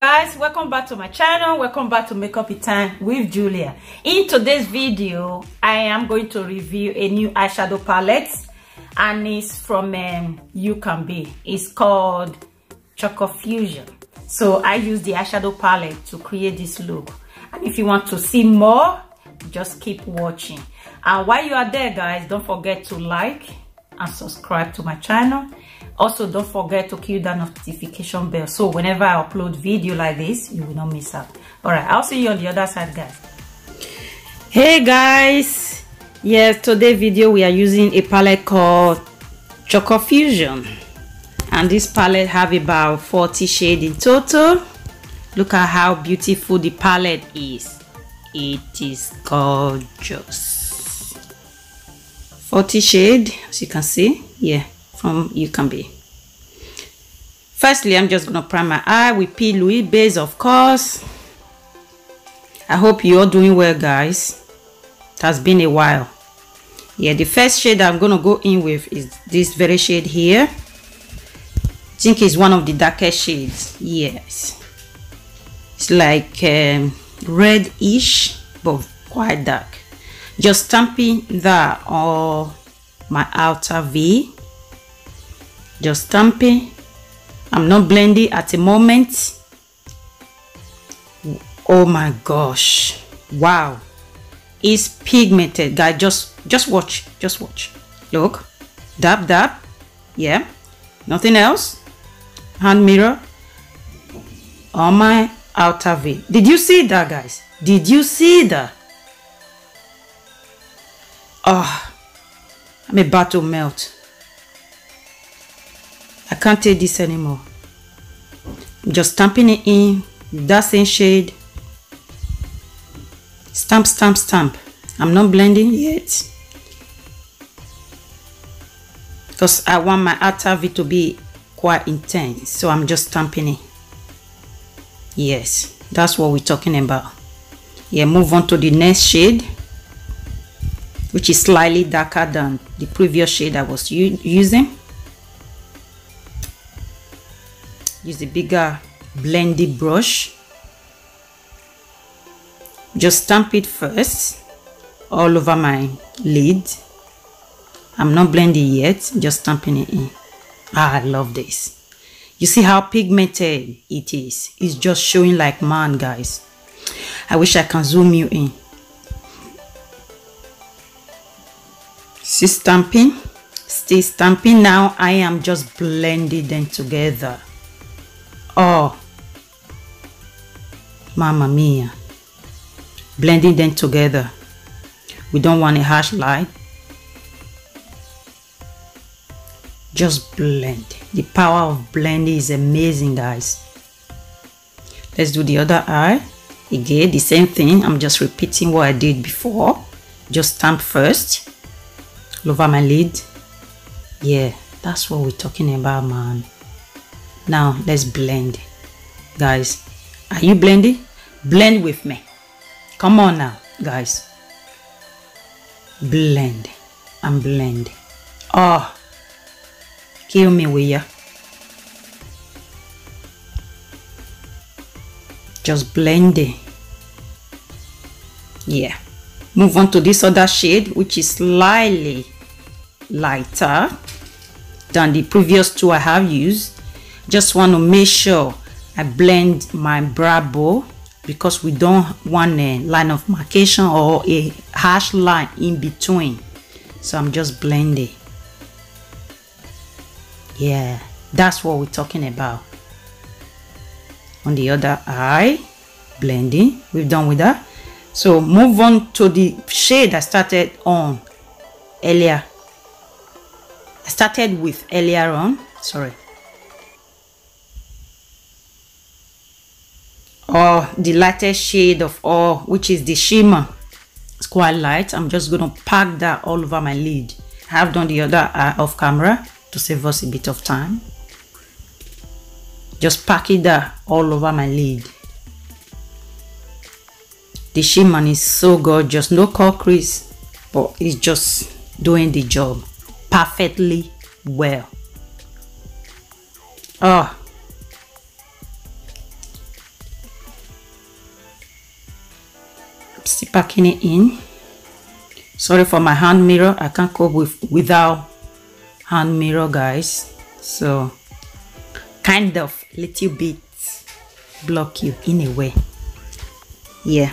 guys welcome back to my channel. Welcome back to makeup it time with julia. In today's video i am going to review a new eyeshadow palette and it's from um, Ucanbe. It's called Chocofusion. So i use the eyeshadow palette to create this look. And if you want to see more just keep watching. And while you are there guys don't forget to like and subscribe to my channel also don't forget to kill that notification bell. So whenever i upload video like this you will not miss out. All right i'll see you on the other side guys. Hey guys. Yes today video we are using a palette called Chocofusion. And this palette have about 40 shades in total. Look at how beautiful the palette is. It is gorgeous. 40 shade as you can see. Yeah from Ucanbe. Firstly i'm just gonna prime my eye with P.Louise base of course. I hope you're doing well guys. It has been a while. Yeah the first shade i'm gonna go in with is this very shade here. I think it's one of the darkest shades. Yes. It's like um, red-ish but quite dark. Just stamping that on my outer v just stamping. I'm not blending at the moment. Oh my gosh. Wow. It's pigmented. Guys just just watch just watch. Look. Dab dab. Yeah. Nothing else. Hand mirror. On my outer v did you see that guys? Did you see that? Oh i'm about to melt can't take this anymore. Just stamping it in that same shade. Stamp, stamp, stamp. I'm not blending yet. Because I want my outer V to be quite intense. So I'm just stamping it. Yes, that's what we're talking about. Yeah, move on to the next shade. Which is slightly darker than the previous shade I was using. Use a bigger blendy brush. Just stamp it first all over my lid. I'm not blending yet just stamping it in. Ah i love this. You see how pigmented it is? It's just showing like man guys. I wish i can zoom you in. See stamping? Still stamping? Now i am just blending them together Oh, Mamma Mia. Blending them together. We don't want a harsh light. Just blend. The power of blending is amazing, guys. Let's do the other eye. Again, the same thing. I'm just repeating what I did before. Just stamp first. Over my lid. Yeah, that's what we're talking about, man now let's blend guys are you blending? Blend with me. Come on now guys. Blend. And blend oh kill me will ya? Just blend it yeah. Move on to this other shade which is slightly lighter than the previous two I have used just want to make sure I blend my brow bone because we don't want a line of markation or a harsh line in between. So I'm just blending. Yeah that's what we're talking about. On the other eye blending. We've done with that. So move on to the shade I started on earlier. I started with earlier on. Sorry or the lightest shade of all which is the shimmer. It's quite light. I'm just going to pack that all over my lid. I have done the other eye off camera to save us a bit of time. Just pack it there all over my lid. The shimmer is so gorgeous no cut crease but it's just doing the job perfectly well. Oh still packing it in. Sorry for my hand mirror. I can't cope with without hand mirror guys. So kind of little bit block you in a way. Yeah.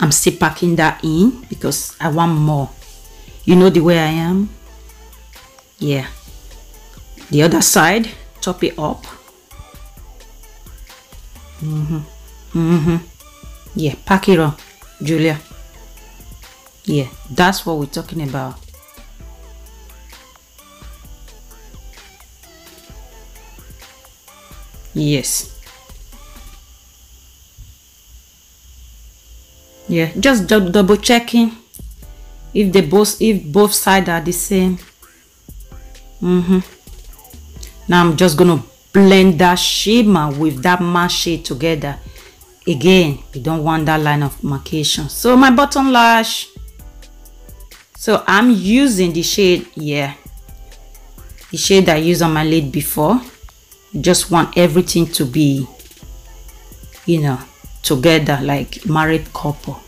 I'm still packing that in because i want more. You know the way i am? Yeah. The other side top it up. Mm-hmm. Mm-hmm. Yeah pack it on julia. Yeah. That's what we're talking about. Yes. Yeah just double checking if they both if both sides are the same. Mm-hmm. Now i'm just gonna blend that shimmer with that shade together again we don't want that line of markation. So my bottom lash. So i'm using the shade yeah. The shade i used on my lid before. Just want everything to be you know together like married couple.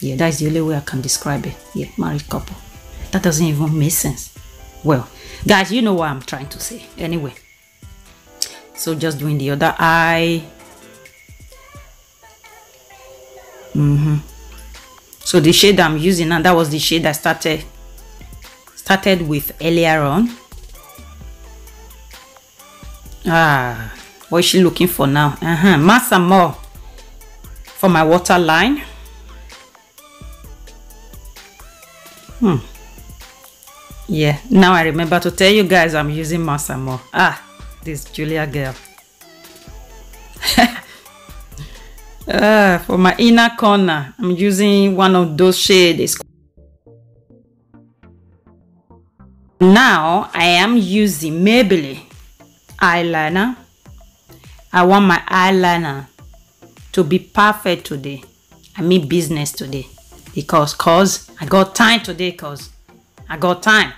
Yeah that's the only way i can describe it. Yeah married couple. That doesn't even make sense. Well guys you know what i'm trying to say. Anyway. So just doing the other eye mm-hmm. So the shade i'm using and that was the shade i started started with earlier on. Ah what is she looking for now? Uh-huh Max and More for my waterline. Hmm. Yeah now i remember to tell you guys i'm using Max and More. ah this julia girl uh, for my inner corner i'm using one of those shades. Now i am using maybelline eyeliner. I want my eyeliner to be perfect today. I mean business today. Because cause i got time today cause i got time.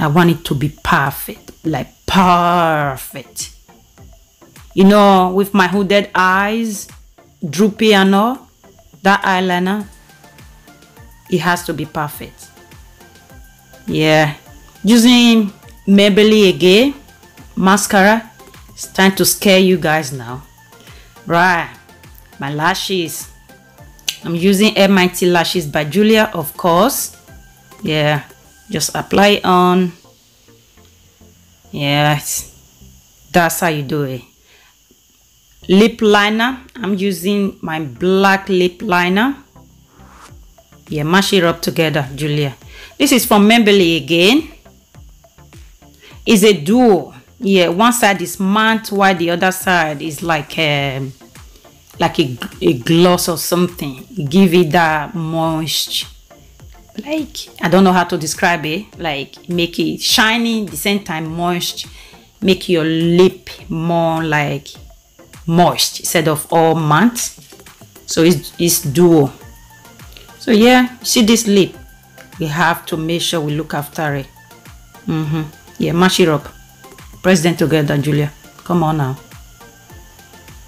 I want it to be perfect like perfect you know with my hooded eyes droopy and all that eyeliner it has to be perfect. Yeah. Using Maybelline again mascara it's time to scare you guys now. Right. My lashes. I'm using MIT lashes by Julia of course. Yeah. Just apply on. Yes. That's how you do it lip liner I'm using my black lip liner yeah mash it up together Julia this is from Maybelline again. It's a duo. Yeah, one side is matte while the other side is like a, um, like a, a gloss or something. Give it that moist. Like, I don't know how to describe it. Like, make it shiny, the same time moist. Make your lip more like moist instead of all matte. So it's, it's duo. So yeah, see this lip? We have to make sure we look after it. Mm-hmm. Yeah mash it up. Press them together julia. Come on now.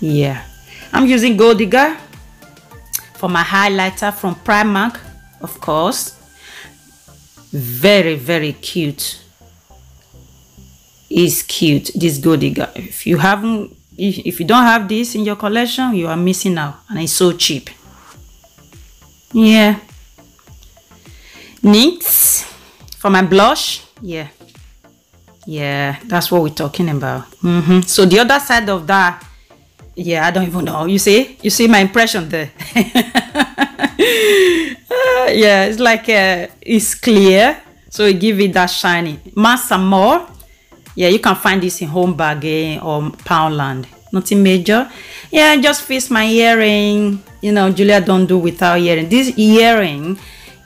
Yeah. I'm using gold digger for my highlighter from primark of course. Very very cute. Is cute this gold digger if you haven't if, if you don't have this in your collection you are missing out and it's so cheap. Yeah. NYX for my blush? Yeah. Yeah that's what we're talking about. Mm -hmm. so the other side of that yeah i don't even know. You see? You see my impression there? Uh, yeah it's like uh, it's clear. So it give it that shiny. Max and More yeah you can find this in home bargain or poundland. Nothing major. Yeah just fix my earring. You know julia don't do without earring. This earring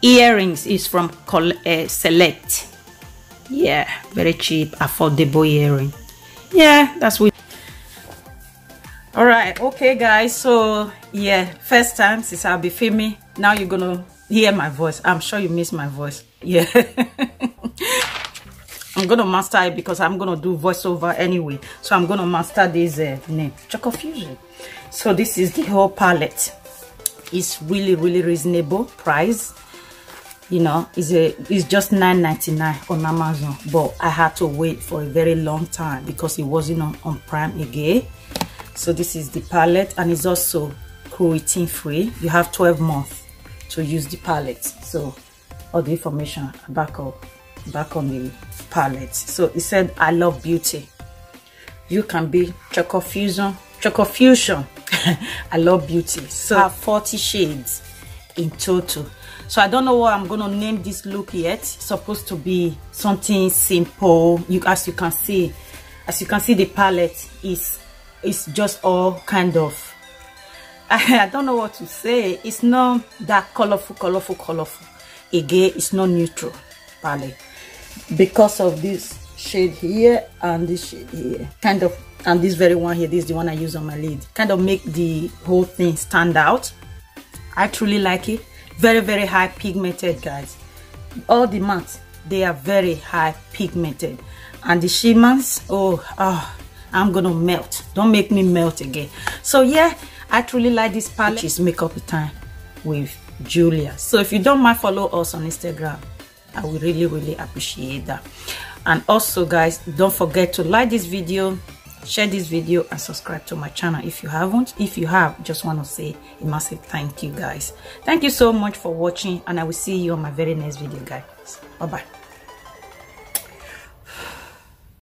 earrings is from uh, select. Yeah very cheap affordable earring. Yeah that's what all right okay guys so yeah first time since i'll be filming now you're gonna hear my voice. I'm sure you miss my voice. Yeah I'm gonna master it because I'm gonna do voiceover anyway. So I'm gonna master this uh, name, Chocofusion. So this is the whole palette. It's really really reasonable price. You know, it's a it's just 9.99 on Amazon, but I had to wait for a very long time because it wasn't on, on Prime again. So this is the palette, and it's also cruelty free. You have 12 months to use the palette. So all the information back up back on the palette. So it said i love beauty. Ucanbe choco fusion Chocofusion. I love beauty. So I have 40 shades in total. So i don't know what i'm gonna name this look yet. It's supposed to be something simple. You as you can see as you can see the palette is it's just all kind of I, I don't know what to say. It's not that colorful colorful colorful. Again it's not neutral palette because of this shade here and this shade here. Kind of and this very one here this is the one i use on my lid. Kind of make the whole thing stand out. I truly like it. Very very high pigmented guys. All the mattes they are very high pigmented. And the shimmers oh oh i'm gonna melt. Don't make me melt again. So yeah i truly like this palette. Is makeup time with julia. So if you don't mind follow us on instagram i would really really appreciate that. And also guys don't forget to like this video share this video and subscribe to my channel if you haven't. If you have just want to say a massive thank you guys. Thank you so much for watching and i will see you on my very next video guys. Bye bye